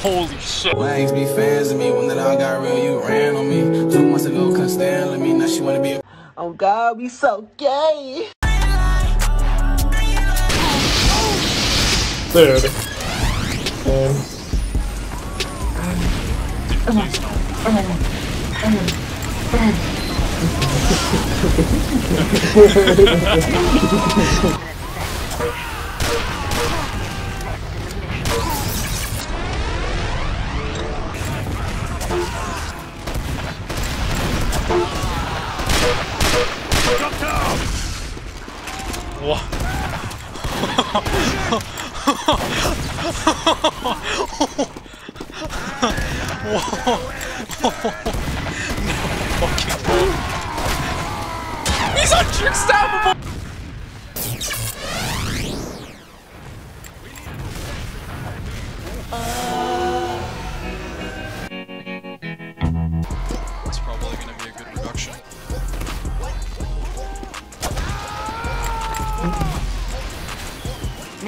Holy shit. Wags be fans of me. When that all got real, you ran on me. Two months ago, couldn't stand with me. Now she wanna be a. Oh God, we so gay. Dude. Man. He's untrickstabbable!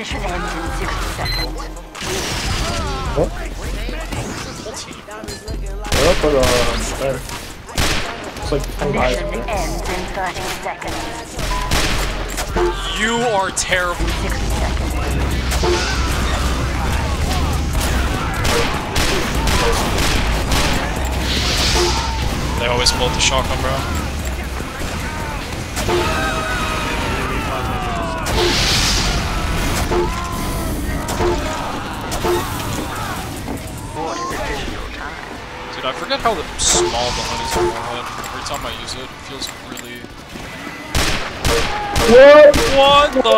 Mission ends in 60 seconds. Yeah, but, uh, there. It's like 10 guys. Mission ends in 30 seconds. You are terrible. 60 seconds. They always pull the shotgun, bro. Dude, I forget how small the HUD is on my. Every time I use it, it feels really... What? What the?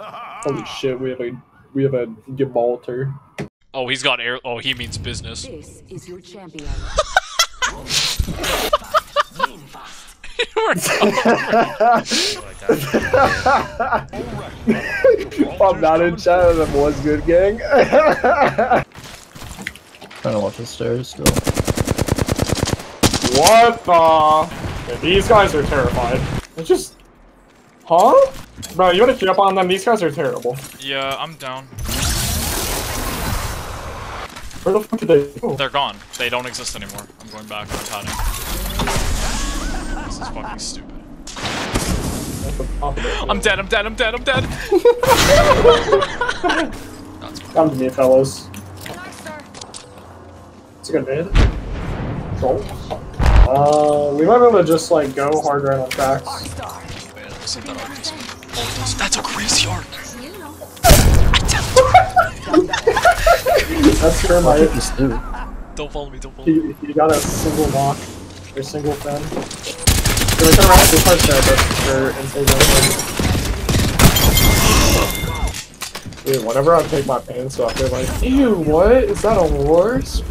Holy shit, we have a we have a Gibraltar. Oh, he's got air. Oh, he means business. This is your champion. I'm not in chat, that was good, gang. Trying to watch the stairs still. what the? Yeah, these guys are terrified. It's just, huh? Bro, you wanna jump on them? These guys are terrible. Yeah, I'm down. Where the fuck did they go? They're gone. They don't exist anymore. I'm going back. I'm padding. This is fucking stupid. I'm dead. I'm dead. I'm dead. I'm dead. Come to me, fellas. It's a good mid. Control. Uh, we might be able to just like go hard right on tracks. See that arc is- that's- That's a crazy arc. That's your might. This dude. Don't follow me. Don't follow me. You, you got a single knock or single fen. So for. Dude, whenever I take my pants off, they're like, Ew, what? Is that a horse?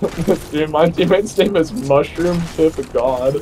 Dude, my teammate's name is Mushroom Tip God.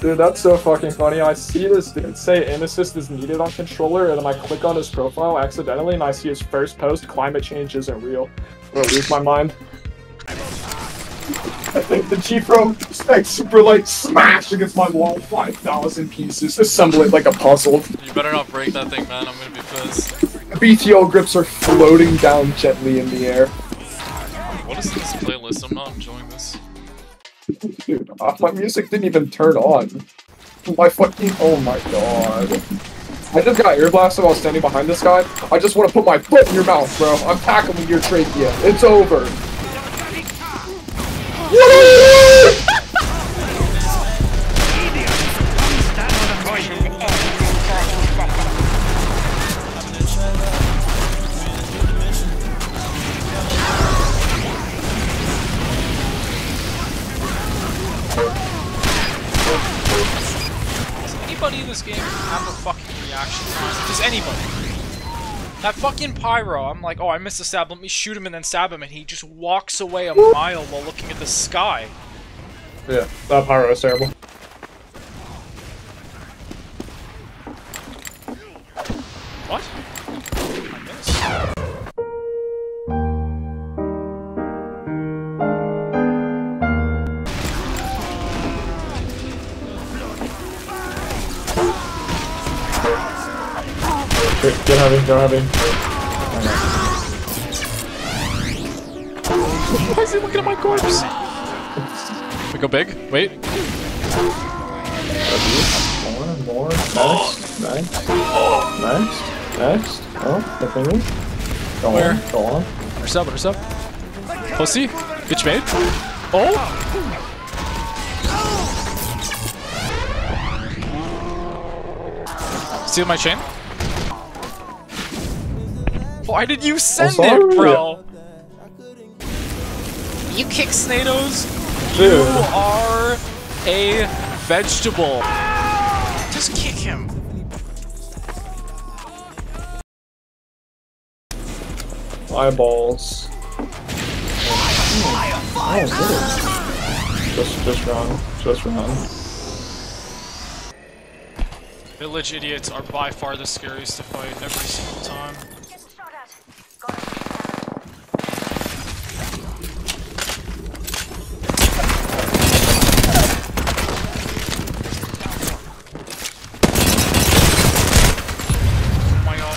Dude, that's so fucking funny. I see this dude say aim assist is needed on controller, and then I click on his profile accidentally, and I see his first post, climate change isn't real. I'm gonna lose my mind. I think the G-Pro spec super light smash against my wall 5,000 pieces. Assemble it like a puzzle. You better not break that thing, man. I'm gonna be pissed. BTO grips are floating down gently in the air. What is this playlist? I'm not enjoying this. Dude, uh, my music didn't even turn on. My fucking, oh my god. I just got air blasted while standing behind this guy. I just want to put my foot in your mouth, bro. I'm tackling your trachea. It's over. What anybody in this game have a fucking reaction time? Does anybody? That fucking pyro, I'm like, oh, I missed a stab, let me shoot him and then stab him, and he just walks away a mile while looking at the sky. Yeah, that pyro is terrible. Get, get heavy, go heavy. Why is he looking at my corpse? We go big? Wait. More, more. Next, next, next, next. Oh, the finger. Go Where? on, go on. What's up? What's up? Pussy? Bitch made? Oh! Steal my chain? Why did you send sorry. it, bro? You kick Snaetos? Dude. You are a vegetable. Just kick him. Eyeballs. Oh. Just, just run. Just run. Village idiots are by far the scariest to fight every single time. Oh my god.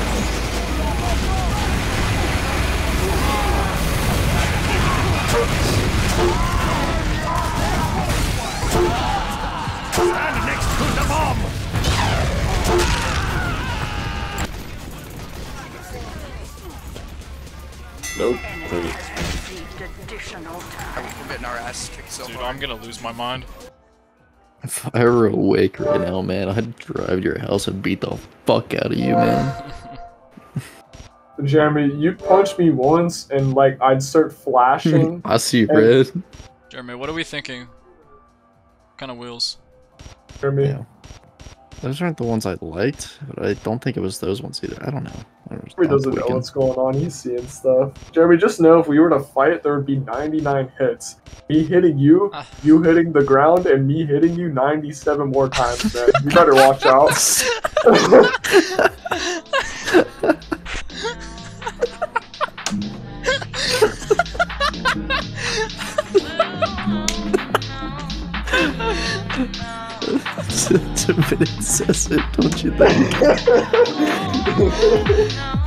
getting our ass kicked so Dude, hard. I'm gonna lose my mind. If I were awake right now, man, I'd drive to your house and beat the fuck out of you, man. Jeremy, you punched me once and like I'd start flashing. I see Hey. red. Jeremy, what are we thinking? What kind of wheels? Jeremy, Yeah. Those aren't the ones I liked, but I don't think it was those ones either. I don't know. I Jeremy doesn't know what's going on. He's seeing stuff. Jeremy, just know if we were to fight, there would be 99 hits. Me hitting you, Ah. you hitting the ground, and me hitting you 97 more times, man. You better watch out. bit excessive, don't you think?